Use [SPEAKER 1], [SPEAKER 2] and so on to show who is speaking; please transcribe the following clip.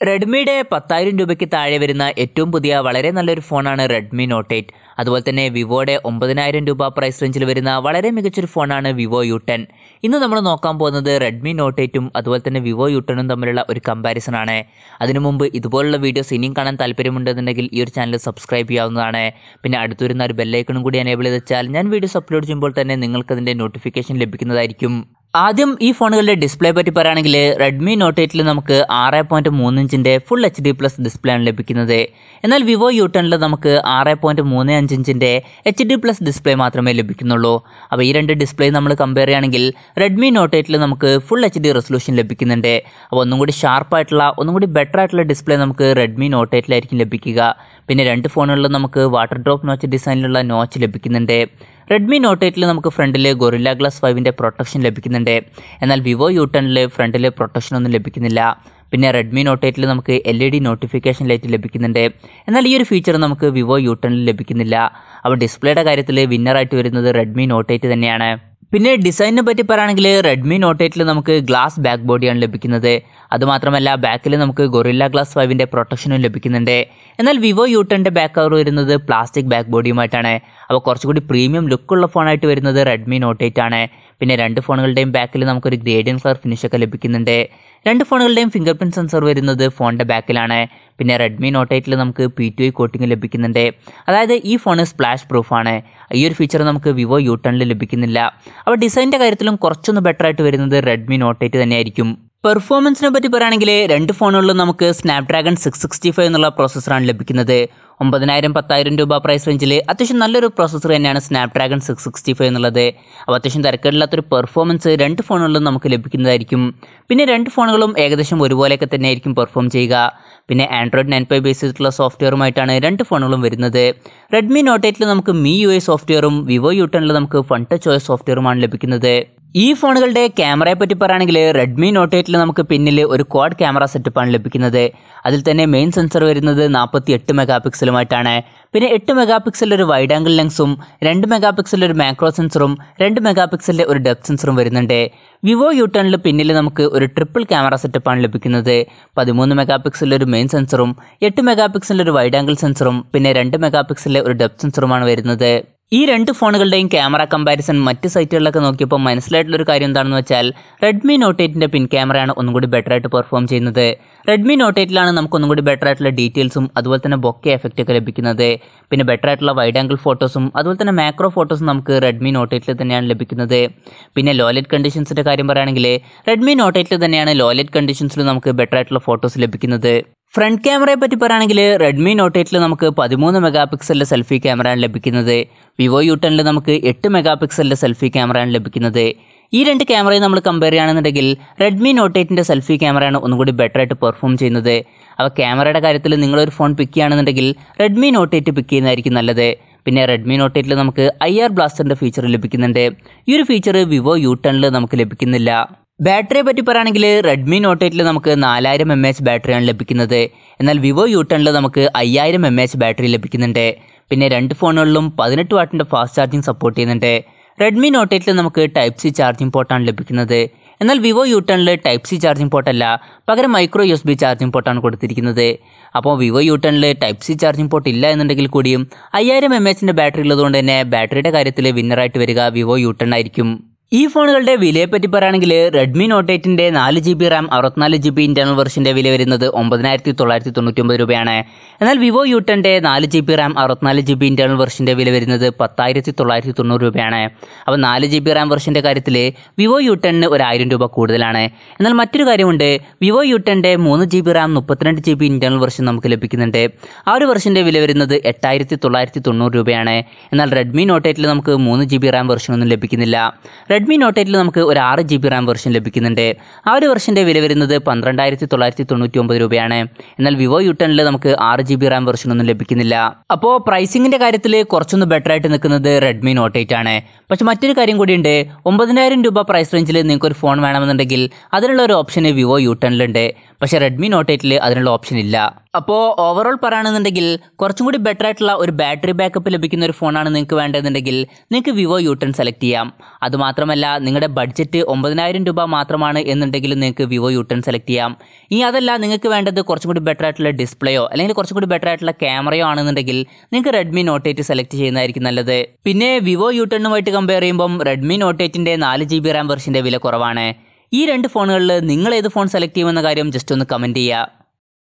[SPEAKER 1] റെഡ്മിയുടെ പത്തായിരം രൂപയ്ക്ക് താഴെ വരുന്ന ഏറ്റവും പുതിയ വളരെ നല്ലൊരു ഫോണാണ് റെഡ്മി നോട്ട് എയ്റ്റ് അതുപോലെ തന്നെ വിവോയുടെ ഒമ്പതിനായിരം രൂപ പ്രൈസ് റേഞ്ചിൽ വരുന്ന വളരെ മികച്ചൊരു ഫോണാണ് വിവോ യു ടെൻ ഇന്ന് നമ്മൾ നോക്കാൻ പോകുന്നത് റെഡ്മി നോട്ട് എയ്റ്റും അതുപോലെ തന്നെ വിവോ യു ടെനും തമ്മിലുള്ള ഒരു കമ്പാരിസൺ ആണ്. അതിനു മുമ്പ് ഇതുപോലുള്ള വീഡിയോസ് ഇനിയും കാണാൻ താല്പര്യമുണ്ടെന്നുണ്ടെങ്കിൽ ഈ ഒരു ചാനൽ സബ്സ്ക്രൈബ് ചെയ്യാവുന്നതാണ്. പിന്നെ അടുത്തുവരുന്ന ഒരു ബെല്ലൈക്കണും കൂടി എനേബിൾ ചെയ്ത് വെച്ചാൽ ഞാൻ വീഡിയോസ് അപ്ലോഡ് ചെയ്യുമ്പോൾ തന്നെ നിങ്ങൾക്ക് അതിന്റെ നോട്ടിഫിക്കേഷൻ ലഭിക്കുന്നതായിരിക്കും. ആദ്യം ഈ ഫോണുകളുടെ ഡിസ്പ്ലേ പറ്റി പറയുകയാണെങ്കിൽ റെഡ്മി നോട്ട് എയ്റ്റിൽ നമുക്ക് ആറ് പോയിന്റ് മൂന്ന് ഇഞ്ചിന്റെ full H D plus display ആണ് ലഭിക്കുന്നത്. എന്നാൽ വിവോ യു ടെണിൽ നമുക്ക് ആറ് പോയിന്റ് മൂന്ന് അഞ്ച് ഇഞ്ചിന്റെ എച്ച് ഡി പ്ലസ് ഡിസ്പ്ലേ മാത്രമേ ലഭിക്കുന്നുള്ളൂ. അപ്പോൾ ഈ രണ്ട് ഡിസ്പ്ലേ നമ്മൾ കമ്പയർ ചെയ്യുകയാണെങ്കിൽ റെഡ്മി നോട്ട് എയ്റ്റിൽ നമുക്ക് ഫുൾ എച്ച് ഡി റെസൊല്യൂഷൻ ലഭിക്കുന്നുണ്ട്. അപ്പോൾ ഒന്നും കൂടി ഷാർപ്പായിട്ടുള്ള ഒന്നും കൂടി ബെറ്റർ ആയിട്ടുള്ള ഡിസ്പ്ലേ നമുക്ക് റെഡ്മി നോട്ട് എയ്റ്റിലായിരിക്കും ലഭിക്കുക. പിന്നെ രണ്ട് ഫോണുകളിലും നമുക്ക് വാട്ടർ ഡ്രോപ്പ് നോച്ച് ഡിസൈനിലുള്ള നോച്ച് ലഭിക്കുന്നുണ്ട്. റെഡ്മി നോട്ട് എയ്റ്റിൽ നമുക്ക് ഫ്രണ്ടിൽ ഗൊറില്ല ഗ്ലാസ് ഫൈവിന്റെ പ്രൊട്ടക്ഷൻ ലഭിക്കുന്നുണ്ട്. എന്നാൽ വിവോ യു ടെണിൽ ഫ്രണ്ടിൽ പ്രൊട്ടക്ഷൻ ഒന്നും ലഭിക്കുന്നില്ല. പിന്നെ റെഡ്മി നോട്ട് എയ്റ്റിൽ നമുക്ക് L E D notification light ലഭിക്കുന്നുണ്ട്. എന്നാൽ ഈ ഒരു ഫീച്ചർ നമുക്ക് വിവോ യു ടെണിൽ ലഭിക്കുന്നില്ല. അപ്പോൾ ഡിസ്പ്ലേയുടെ കാര്യത്തിൽ വിന്നറായിട്ട് വരുന്നത് റെഡ്മി നോട്ട് എയ്റ്റ് തന്നെയാണ്. പിന്നെ ഡിസൈനിനെ പറ്റി പറയുകയാണെങ്കിൽ റെഡ്മി നോട്ട് എയ്റ്റിൽ നമുക്ക് ഗ്ലാസ് ബാക്ക് ബോഡിയാണ് ലഭിക്കുന്നത് അതുമാത്രമല്ല ബാക്കിൽ നമുക്ക് ഗൊറില്ല ഗ്ലാസ് ഫൈവിന്റെ പ്രൊട്ടക്ഷനും ലഭിക്കുന്നുണ്ട്. എന്നാൽ വിവോ യു ടെന്റെ ബാക്ക് കവർ വരുന്നത് പ്ലാസ്റ്റിക് ബാക്ക് ബോഡിയുമായിട്ടാണ് അപ്പോൾ കുറച്ചുകൂടി പ്രീമിയം ലുക്കുള്ള ഫോണായിട്ട് വരുന്നത് റെഡ്മി നോട്ട് എയ്റ്റ് ആണ്. പിന്നെ രണ്ട് ഫോണുകളുടെയും ബാക്കിൽ നമുക്കൊരു ഗ്രേഡിയൻ കളർ ഫിനിഷൊക്കെ ലഭിക്കുന്നുണ്ട്. രണ്ട് ഫോണുകളുടെയും ഫിംഗർ പ്രിന്റ് സെൻസർ വരുന്നത് ഫോണിന്റെ ബാക്കിലാണ്. പിന്നെ റെഡ്മി നോട്ട് എയ്റ്റിൽ നമുക്ക് പി ടു ഐ കോട്ടിംഗ് ലഭിക്കുന്നുണ്ട്. അതായത് ഈ ഫോൺ സ്പ്ലാഷ് പ്രൂഫാണ് ഈ ഒരു ഫീച്ചർ നമുക്ക് വിവോ യു ടെണിൽ ലഭിക്കുന്നില്ല. അപ്പോൾ ഡിസൈനിന്റെ കാര്യത്തിലും കുറച്ചൊന്ന് ബെറ്റർ ആയിട്ട് വരുന്നത് റെഡ്മി നോട്ട് എയ്റ്റ് തന്നെയായിരിക്കും. പെർഫോമൻസിനെ പറ്റി പറയുകയാണെങ്കിൽ രണ്ട് ഫോണുകളിലും നമുക്ക് സ്നാപ്ഡ്രാഗൺ സിക്സ് സിക്സ്റ്റി ഫൈവ് എന്നുള്ള പ്രോസസ്സറാണ് ലഭിക്കുന്നത്. ഒമ്പതിനായിരം പത്തായിരം രൂപ പ്രൈസ് റേഞ്ചിൽ അത്യാവശ്യം നല്ലൊരു പ്രോസസ്സർ തന്നെയാണ് സ്നാപ്ഡ്രാഗൺ സിക്സ് സിക്സ്റ്റി ഫൈവ് എന്നുള്ളത്. അപ്പോൾ അത്യാവശ്യം തിരക്കേടില്ലാത്തൊരു പെർഫോമൻസ് രണ്ട് ഫോണുകളിലും നമുക്ക് ലഭിക്കുന്നതായിരിക്കും. പിന്നെ രണ്ട് ഫോണുകളും ഏകദേശം ഒരുപോലെയൊക്കെ തന്നെയായിരിക്കും പെർഫോം ചെയ്യുക. പിന്നെ ആൻഡ്രോയിഡ് നയൻ ഫൈവ് ബേസ് ചെയ്തിട്ടുള്ള സോഫ്റ്റ്വെയറുമായിട്ടാണ് രണ്ട് ഫോണുകളും വരുന്നത്. റെഡ്മി നോട്ട് എയ്റ്റിൽ നമുക്ക് മി യു ഐ സോഫ്റ്റ്വെയറും വിവോ യു ടെണിൽ നമുക്ക് ഫൺ ടച്ച് ഓയ സോഫ്റ്റ്വെയറുമാണ് ലഭിക്കുന്നത്. ഈ ഫോണുകളുടെ ക്യാമറയെ പറ്റി പറയുകയാണെങ്കിൽ റെഡ്മി നോട്ട് എയ്റ്റിൽ നമുക്ക് പിന്നിൽ ഒരു ക്വാഡ് ക്യാമറ സെറ്റപ്പാണ് ലഭിക്കുന്നത്. അതിൽ തന്നെ മെയിൻ സെൻസർ വരുന്നത് നാൽപ്പത്തി എട്ട് മെഗാ പിക്സലുമായിട്ടാണ് പിന്നെ എട്ട് മെഗാ പിക്സൽ ഒരു വൈഡ് ആംഗിൾ ലെൻസും രണ്ട് മെഗാ പിക്സൽ ഒരു മാക്രോ സെൻസറും രണ്ട് മെഗാ പിക്സലിന്റെ ഒരു ഡെപ്ത് സെൻസറും വരുന്നുണ്ട്. വിവോ യു ടെണിൽ പിന്നിൽ നമുക്ക് ഒരു ട്രിപ്പിൾ ക്യാമറ സെറ്റപ്പാണ് ലഭിക്കുന്നത്. പതിമൂന്ന് മെഗാ ഒരു മെയിൻ സെൻസറും എട്ട് മെഗാ ഒരു വൈഡ് ആംഗിൾ സെൻസറും പിന്നെ രണ്ട് മെഗാ ഒരു ഡെപ്ത് സെൻസറുമാണ് വരുന്നത്. ഈ രണ്ട് ഫോണുകളുടെയും ക്യാമറ കമ്പാരിസൺ മറ്റ് സൈറ്റുകളിലൊക്കെ നോക്കിയപ്പോൾ മനസ്സിലായിട്ടുള്ള ഒരു കാര്യം എന്താണെന്ന് വെച്ചാൽ റെഡ്മി നോട്ട് എയ്റ്റിന്റെ പിൻ ക്യാമറയാണ് ഒന്നും കൂടി ബെറ്റർ ആയിട്ട് പെർഫോം ചെയ്യുന്നത്. റെഡ്മി നോട്ട് എയ്റ്റിലാണ് നമുക്ക് ഒന്നും കൂടി ബെറ്റർ ആയിട്ടുള്ള ഡീറ്റെയിൽസും അതുപോലെ തന്നെ ബൊക്കെ എഫക്റ്റ് ഒക്കെ ലഭിക്കുന്നത്. പിന്നെ ബെറ്റർ ആയിട്ടുള്ള വൈഡ് ആംഗിൾ ഫോട്ടോസും അതുപോലെ തന്നെ മാക്രോ ഫോട്ടോസും നമുക്ക് റെഡ്മി നോട്ട് എയ്റ്റിൽ തന്നെയാണ് ലഭിക്കുന്നത്. പിന്നെ ലോലറ്റ് കണ്ടീഷൻസിന്റെ കാര്യം പറയുകയാണെങ്കിൽ റെഡ്മി നോട്ട് എയ്റ്റിൽ തന്നെയാണ് ലോലറ്റ് കണ്ടീഷൻസിൽ നമുക്ക് ബെറ്റർ ആയിട്ടുള്ള ഫോട്ടോസ് ലഭിക്കുന്നത്. ഫ്രണ്ട് ക്യാമറയെ പറ്റി പറയുകയാണെങ്കിൽ റെഡ്മി നോട്ട് എയ്റ്റിൽ നമുക്ക് പതിമൂന്ന് മെഗാ പിക്സലിന്റെ സെൽഫി ക്യാമറയാണ് ലഭിക്കുന്നത്. വിവോ യു ടെനിൽ നമുക്ക് എട്ട് മെഗാ പിക്സലിന്റെ സെൽഫി ക്യാമറയാണ് ലഭിക്കുന്നത്. ഈ രണ്ട് ക്യാമറയും നമ്മൾ കമ്പയർ ചെയ്യുകയാണെന്നുണ്ടെങ്കിൽ റെഡ്മി നോട്ട് എയ്റ്റിന്റെ സെൽഫി ക്യാമറയാണ് ഒന്നുകൂടി ബെറ്റർ ആയിട്ട് പെർഫോം ചെയ്യുന്നത്. അപ്പോൾ ക്യാമറയുടെ കാര്യത്തിൽ നിങ്ങളൊരു ഫോൺ പിക്ക് ചെയ്യുകയാണെന്നുണ്ടെങ്കിൽ റെഡ്മി നോട്ട് എയ്റ്റ് പിക്ക് ചെയ്യുന്നതായിരിക്കും നല്ലത്. പിന്നെ റെഡ്മി നോട്ട് എയ്റ്റിൽ നമുക്ക് ഐ ആർ ബ്ലാസ്റ്ററിന്റെ ഫീച്ചർ ലഭിക്കുന്നുണ്ട്. ഈ ഒരു ഫീച്ചർ വിവോ യു ടെനിൽ നമുക്ക് ലഭിക്കുന്നില്ല. ബാറ്ററിയെ പറ്റി പറയുകയാണെങ്കിൽ റെഡ്മി നോട്ട് എയ്റ്റിൽ നമുക്ക് നാലായിരം എം എച്ച് ബാറ്ററിയാണ് ലഭിക്കുന്നത്. എന്നാൽ വിവോ യു ടെണിൽ നമുക്ക് അയ്യായിരം എം എച്ച് ബാറ്ററി ലഭിക്കുന്നുണ്ട്. പിന്നെ രണ്ട് ഫോണുകളിലും പതിനെട്ട് വാട്ടിന്റെ ഫാസ്റ്റ് ചാർജിങ് സപ്പോർട്ട് ചെയ്യുന്നുണ്ട്. റെഡ്മി നോട്ട് എയ്റ്റിൽ നമുക്ക് ടൈപ്പ് സി ചാർജിംഗ് പോർട്ടാണ് ലഭിക്കുന്നത്. എന്നാൽ വിവോ യു ടെണിൽ ടൈപ്പ് സി ചാർജിംഗ് പോർട്ടല്ല പകരം micro U S B charging പോർട്ടാണ് കൊടുത്തിരിക്കുന്നത്. അപ്പോൾ വിവോ യു ടെണിൽ ടൈപ്പ് സി ചാർജിംഗ് പോർട്ട് ഇല്ല എന്നുണ്ടെങ്കിൽ കൂടിയും അയ്യായിരം എം എച്ചിന്റെ ബാറ്ററി ഉള്ളതുകൊണ്ട് തന്നെ ബാറ്ററിയുടെ കാര്യത്തിൽ വിന്നറായിട്ട് വരിക വിവോ യു ടെൺ ആയിരിക്കും. ഈ ഫോണുകളുടെ വിലയെപ്പറ്റി പറയുകയാണെങ്കിൽ റെഡ്മി നോട്ട് എയ്റ്റിന്റെ നാല് ജി ബി റാം അറുപത്തിനാല് ജി ബി ഇന്റർണൽ വെർഷന്റെ വില വരുന്നത് ഒമ്പതിനായിരത്തി തൊള്ളായിരത്തി തൊണ്ണൂറ്റി ഒമ്പത് രൂപയാണ്. എന്നാൽ വിവോ യു ടെന്റെ നാല് ജി ബി റാം അറുപത്തിനാല് ജി ബി ഇന്റർണൽ വെർഷന്റെ വില വരുന്നത് പത്തായിരത്തി തൊള്ളായിരത്തി തൊണ്ണൂറ് രൂപയാണ്. അപ്പോൾ നാല് ജി ബി റാം വെർഷന്റെ കാര്യത്തിൽ വിവോ യു ടെന്നിന് ഒരു ആയിരം രൂപ കൂടുതലാണ്. എന്നാൽ മറ്റൊരു കാര്യമുണ്ട് വിവോ യു ടെന്റെ മൂന്ന് ജി ബി റാം മുപ്പത്തിരണ്ട് ജി ബി ഇന്റർണൽ വെർഷൻ നമുക്ക് ലഭിക്കുന്നുണ്ട്. ആ ഒരു വെർഷന്റെ വില വരുന്നത് എട്ടായിരത്തി തൊള്ളായിരത്തി തൊണ്ണൂറ് രൂപയാണ്. എന്നാൽ റെഡ്മി നോട്ട് എയ്റ്റിൽ നമുക്ക് മൂന്ന് ജി ബി റാം വെർഷൻ ഒന്നും ലഭിക്കുന്നില്ല. റെഡ്മി നോട്ട് എയ്റ്റിൽ നമുക്ക് ഒരു ആറ് ജി ബി റാം വെർഷൻ ലഭിക്കുന്നുണ്ട്. ആ ഒരു വെർഷന്റെ വില വരുന്നത് പന്ത്രണ്ടായിരത്തി തൊള്ളായിരത്തി തൊണ്ണൂറ്റി ഒമ്പത് രൂപയാണ്. എന്നാൽ വിവോ യു ടെണിൽ നമുക്ക് ആറ് ജി ബി റാം വെർഷൻ ഒന്നും ലഭിക്കുന്നില്ല. അപ്പോൾ പ്രൈസിങ്ങിന്റെ കാര്യത്തിൽ കുറച്ചൊന്ന് ബെറ്റർ ആയിട്ട് നിൽക്കുന്നത് റെഡ്മി നോട്ട് എയ്റ്റ് ആണ്. പക്ഷേ മറ്റൊരു കാര്യം കൂടിയുണ്ട് ഒമ്പതിനായിരം രൂപ പ്രൈസ് റേഞ്ചിൽ നിങ്ങൾക്ക് ഒരു ഫോൺ വേണമെന്നുണ്ടെങ്കിൽ അതിനുള്ള ഒരു ഓപ്ഷൻ വിവോ യു ടെണിലുണ്ട് പക്ഷേ റെഡ്മി നോട്ട് എയ്റ്റിൽ അതിനുള്ള ഓപ്ഷൻ ഇല്ല. അപ്പോൾ ഓവറോൾ പറയുകയാണെന്നുണ്ടെങ്കിൽ കുറച്ചും കൂടി ബെറ്റർ ആയിട്ടുള്ള ഒരു ബാറ്ററി ബാക്കപ്പ് ലഭിക്കുന്ന ഒരു ഫോണാണ് നിങ്ങൾക്ക് വേണ്ടതെന്നുണ്ടെങ്കിൽ നിങ്ങൾക്ക് വിവോ യു ടെൻ സെലക്ട് ചെയ്യാം അതുമാത്രമല്ല നിങ്ങളുടെ ബഡ്ജറ്റ് ഒമ്പതിനായിരം രൂപ മാത്രമാണ് എന്നുണ്ടെങ്കിൽ നിങ്ങൾക്ക് വിവോ യു ടെൻ സെലക്ട് ചെയ്യാം. ഇനി അതല്ല നിങ്ങൾക്ക് വേണ്ടത് കുറച്ചും കൂടി ബെറ്റർ ആയിട്ടുള്ള ഡിസ്പ്ലേയോ അല്ലെങ്കിൽ കുറച്ചും കൂടി ബെറ്റർ ആയിട്ടുള്ള ക്യാമറയോ ആണെന്നുണ്ടെങ്കിൽ നിങ്ങൾക്ക് റെഡ്മി നോട്ട് എയ്റ്റ് സെലക്ട് ചെയ്യുന്നതായിരിക്കും നല്ലത്. പിന്നെ വിവോ യു ടെണ്ണുമായിട്ട് കമ്പയർ ചെയ്യുമ്പം റെഡ്മി നോട്ട് എയ്റ്റിന്റെ നാല് ജി ബി റാം വെർഷന്റെ വില കുറവാണ്. ഈ രണ്ട് ഫോണുകളിൽ നിങ്ങൾ ഏത് ഫോൺ സെലക്ട് ചെയ്യുമെന്ന കാര്യം ജസ്റ്റ് ഒന്ന് കമന്റ് ചെയ്യുക.